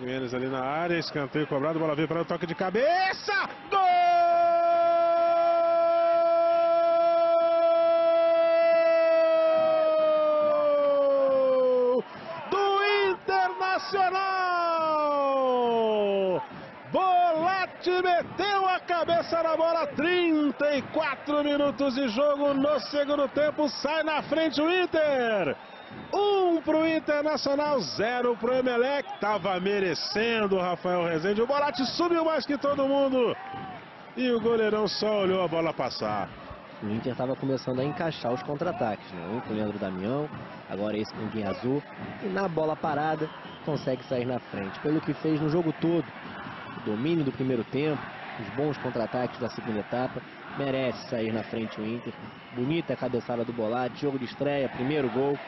Jimenez ali na área, escanteio cobrado, bola veio para o toque de cabeça. Gol! Do Internacional! Bolatti meteu a cabeça na bola, 34 minutos de jogo no segundo tempo, sai na frente o Inter. Um para o Internacional, zero para o Emelec. Tava merecendo o Rafael Rezende. O Bolatti subiu mais que todo mundo. E o goleirão só olhou a bola passar. O Inter estava começando a encaixar os contra-ataques, né? Um com o Leandro Damião, agora esse com o Guinha Azul. E na bola parada, consegue sair na frente. Pelo que fez no jogo todo. O domínio do primeiro tempo, os bons contra-ataques da segunda etapa. Merece sair na frente o Inter. Bonita a cabeçada do Bolatti, jogo de estreia, primeiro gol.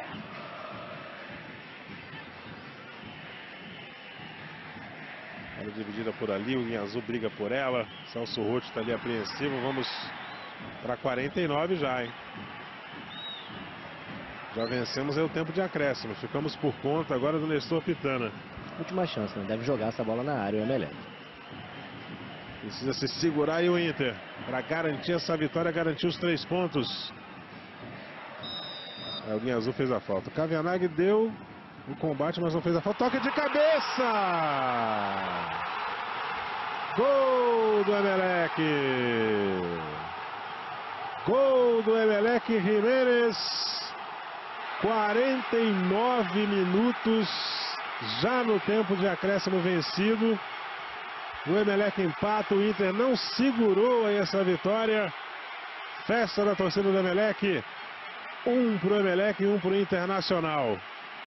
Bola dividida por ali, o Guinha Azul briga por ela. Celso Rotti está ali apreensivo. Vamos para 49 já, hein? Já vencemos aí o tempo de acréscimo. Ficamos por conta agora do Nestor Pitana. Última chance, né? Deve jogar essa bola na área o Emelec. Precisa se segurar aí o Inter. Para garantir essa vitória, garantir os três pontos. É, o Guinha Azul fez a falta. O Kavianag deu o combate, mas não fez a falta. Toque de cabeça! Gol do Emelec! Gol do Emelec Jimenez. 49 minutos já no tempo de acréscimo vencido. O Emelec empata, o Inter não segurou essa vitória. Festa da torcida do Emelec. Um pro Emelec e um pro Internacional.